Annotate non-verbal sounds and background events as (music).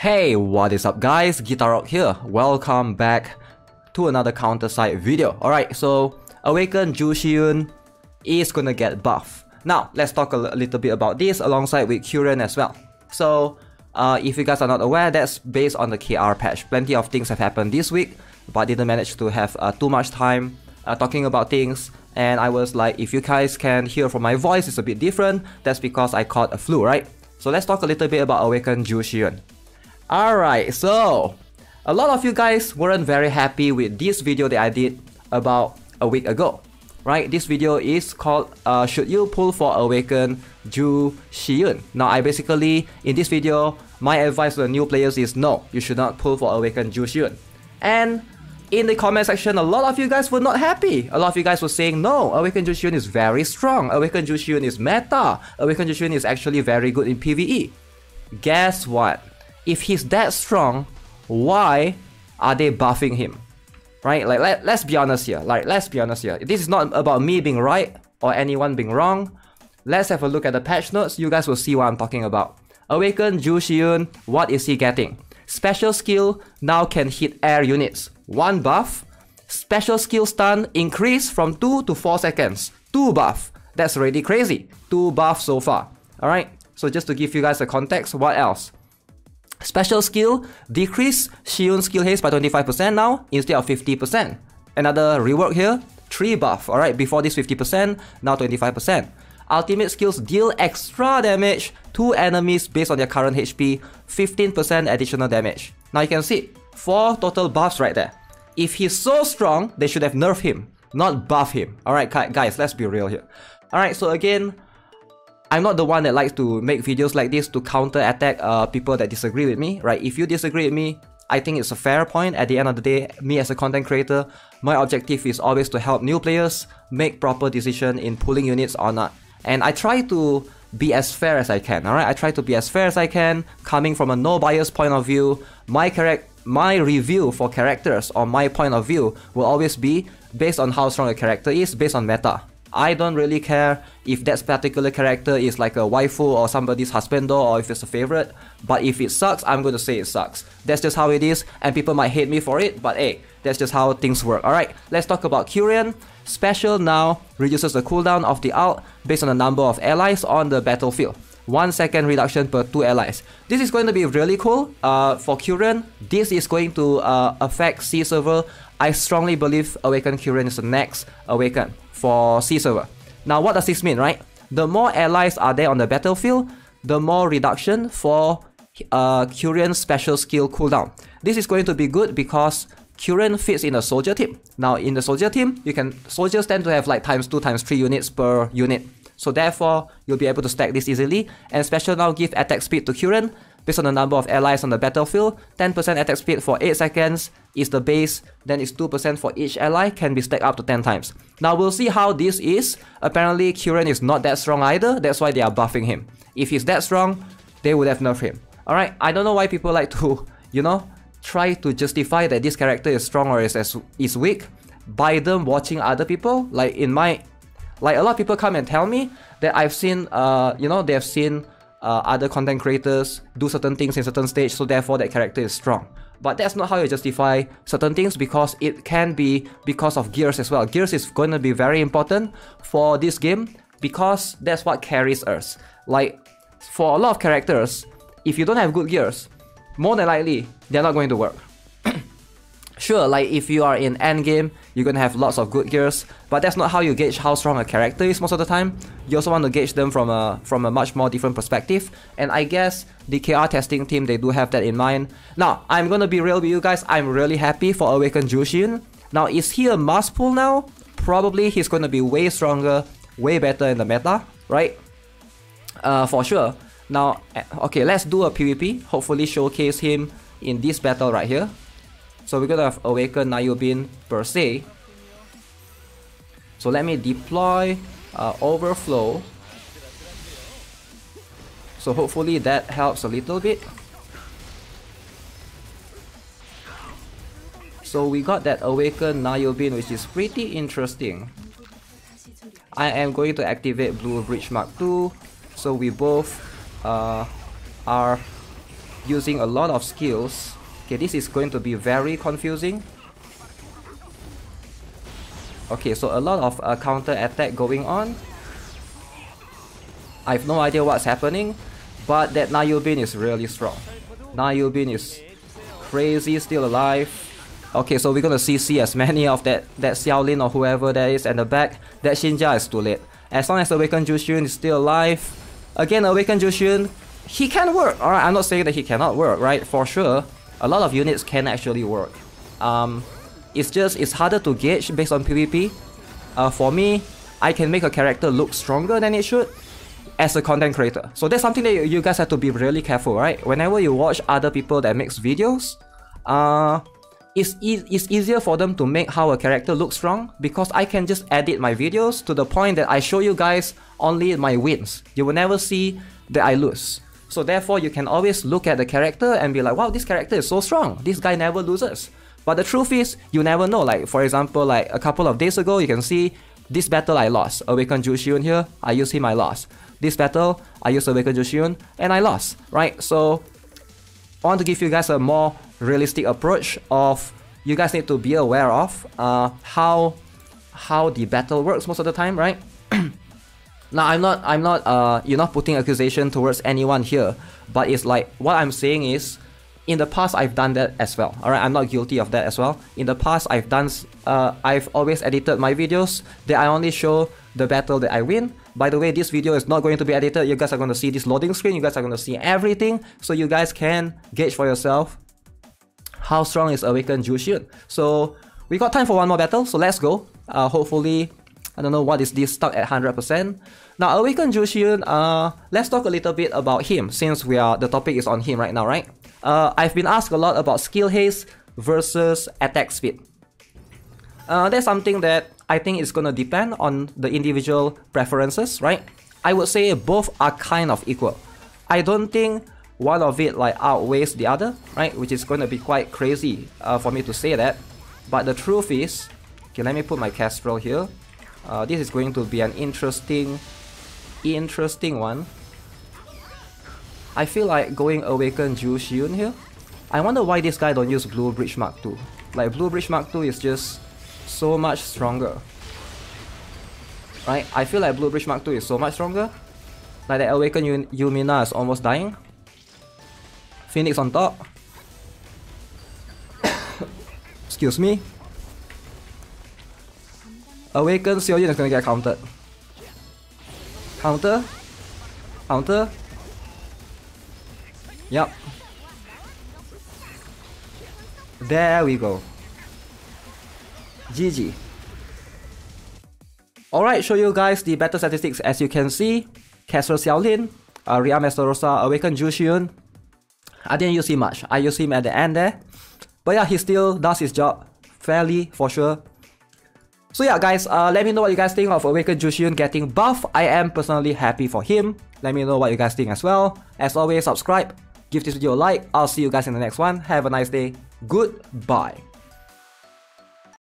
Hey, what is up guys? Guitar Rock here. Welcome back to another CounterSide video. Alright, so Awaken Joo Shiyoon is gonna get buff. Now, let's talk a little bit about this alongside with Curian as well. So, uh, if you guys are not aware, that's based on the KR patch. Plenty of things have happened this week, but didn't manage to have uh, too much time uh, talking about things. And I was like, if you guys can hear from my voice, it's a bit different. That's because I caught a flu, right? So let's talk a little bit about Awaken Joo Shiyoon. Alright, so a lot of you guys weren't very happy with this video that I did about a week ago. Right, this video is called uh, Should You Pull for Awaken Joo Shiyoon? Now I basically, in this video, my advice to the new players is no, you should not pull for Awaken Joo Shiyoon. And in the comment section, a lot of you guys were not happy. A lot of you guys were saying, no, Awaken Shiyoon is very strong. Awaken Shiyoon is meta. Awaken Shiyoon is actually very good in PvE. Guess what? If he's that strong, why are they buffing him? Right? Like, let, let's be honest here. Like, let's be honest here. This is not about me being right or anyone being wrong. Let's have a look at the patch notes. You guys will see what I'm talking about. Awaken Joo Shiyoon, what is he getting? Special skill now can hit air units. 1 buff. Special skill stun increase from 2 to 4 seconds. 2 buff. That's already crazy. 2 buff so far. Alright, so just to give you guys a context, what else? Special skill decrease Shiyoon skill haste by 25% now instead of 50%. Another rework here, 3 buff. Alright, before this 50%, now 25%. Ultimate skills deal extra damage to enemies based on their current HP, 15% additional damage. Now you can see, 4 total buffs right there. If he's so strong, they should have nerfed him, not buff him. Alright guys, let's be real here. Alright, so again, I'm not the one that likes to make videos like this to counter attack uh, people that disagree with me, right? If you disagree with me, I think it's a fair point. At the end of the day, me as a content creator, my objective is always to help new players make proper decision in pulling units or not. And I try to be as fair as I can, alright? I try to be as fair as I can, coming from a no bias point of view. My correct my review for characters or my point of view will always be based on how strong a character is, based on meta. I don't really care if that particular character is like a waifu or somebody's husbando or if it's a favorite. But if it sucks, I'm going to say it sucks. That's just how it is, and people might hate me for it, but hey, that's just how things work. Alright, let's talk about Curian. Special now reduces the cooldown of the ult based on the number of allies on the battlefield. 1 second reduction per 2 allies. This is going to be really cool uh, for Curian. This is going to uh, affect C server. I strongly believe Awaken Curian is the next Awaken for C server. Now what does this mean, right? The more allies are there on the battlefield, the more reduction for uh, Curian's special skill cooldown. This is going to be good because Curian fits in a soldier team. Now in the soldier team, you can soldiers tend to have like times 2 times 3 units per unit. So therefore, you'll be able to stack this easily. And special now give attack speed to Curian based on the number of allies on the battlefield. 10% attack speed for 8 seconds is the base, then it's 2% for each ally, can be stacked up to 10 times. Now we'll see how this is. Apparently Curian is not that strong either, that's why they are buffing him. If he's that strong, they would have nerfed him. Alright, I don't know why people like to, (laughs) you know, try to justify that this character is strong or is, is weak by them watching other people. Like in my, like a lot of people come and tell me that I've seen, uh, you know, they have seen uh, other content creators do certain things in certain stage, so therefore that character is strong. But that's not how you justify certain things because it can be because of gears as well. Gears is going to be very important for this game because that's what carries us. Like for a lot of characters, if you don't have good gears, more than likely they're not going to work. Sure, like if you are in endgame, you're gonna have lots of good gears, but that's not how you gauge how strong a character is most of the time. You also want to gauge them from a from a much more different perspective, and I guess the KR testing team they do have that in mind. Now, I'm gonna be real with you guys. I'm really happy for Awakened Joo Shiyoon. Now, is he a must pull now? Probably he's gonna be way stronger, way better in the meta, right? Uh, for sure. Now, eh, okay, let's do a PvP. Hopefully, showcase him in this battle right here. So we're gonna have Awaken Nayobin per se. So let me deploy uh, Overflow. So hopefully that helps a little bit. So we got that Awaken Nayobin which is pretty interesting. I am going to activate Blue Bridge Mark II. So we both uh, are using a lot of skills. Okay, this is going to be very confusing. Okay, so a lot of uh, counter attack going on. I have no idea what's happening, but that Na Yu Bin is really strong. Na Yu Bin is crazy, still alive. Okay, so we're gonna see as many of that that Xiaolin or whoever that is at the back. That Xinjia is too late. As long as Awakened Joo Shiyoon is still alive, again Awakened Joo Shiyoon, he can work. Alright, I'm not saying that he cannot work, right? For sure, a lot of units can actually work. Um, it's just it's harder to gauge based on PvP. Uh, for me, I can make a character look stronger than it should as a content creator. So that's something that you guys have to be really careful, right? Whenever you watch other people that makes videos, uh, it's, e it's easier for them to make how a character looks strong because I can just edit my videos to the point that I show you guys only my wins. You will never see that I lose. So therefore, you can always look at the character and be like, wow, this character is so strong. This guy never loses. But the truth is, you never know. Like, for example, like a couple of days ago, you can see this battle I lost. Awaken Joo Shiyoon here, I use him, I lost. This battle, I used Awaken Joo Shiyoon, and I lost, right? So, I want to give you guys a more realistic approach of you guys need to be aware of uh, how how the battle works most of the time, right? Now I'm not I'm not uh you're not putting accusation towards anyone here, but it's like what I'm saying is in the past I've done that as well. Alright, I'm not guilty of that as well. In the past I've done uh I've always edited my videos that I only show the battle that I win. By the way, this video is not going to be edited. You guys are going to see this loading screen. You guys are going to see everything. So you guys can gauge for yourself how strong is Awakened Joo Shiyoon. So we got time for one more battle, so let's go. Uh, hopefully, I don't know what is this stuck at 100%. Now Awakened Joo Shiyoon, uh, let's talk a little bit about him since we are the topic is on him right now, right? Uh, I've been asked a lot about skill haste versus attack speed. Uh, that's something that I think is gonna depend on the individual preferences, right? I would say both are kind of equal. I don't think one of it like outweighs the other, right? Which is going to be quite crazy uh, for me to say that. But the truth is, okay, let me put my Kestrel here. Uh, this is going to be an interesting, interesting one. I feel like going Awaken Joo Shiyoon here. I wonder why this guy don't use Blue Bridge Mark II. Like Blue Bridge Mark II is just so much stronger. Right? I feel like Blue Bridge Mark II is so much stronger. Like the Awaken Yoo Mina is almost dying. Phoenix on top. (coughs) Excuse me. Awaken Xiaoyan is gonna get countered. Counter. Counter. Yup. There we go. GG. Alright, show you guys the battle statistics as you can see. Kestrel Xiaolin, uh, Ria Rosa, Awaken Joo Shiyoon, I didn't use him much. I used him at the end there. But yeah, he still does his job fairly for sure. So yeah guys, uh, let me know what you guys think of Awakened Joo Shiyoon getting buff. I am personally happy for him. Let me know what you guys think as well. As always, subscribe, give this video a like. I'll see you guys in the next one. Have a nice day. Goodbye.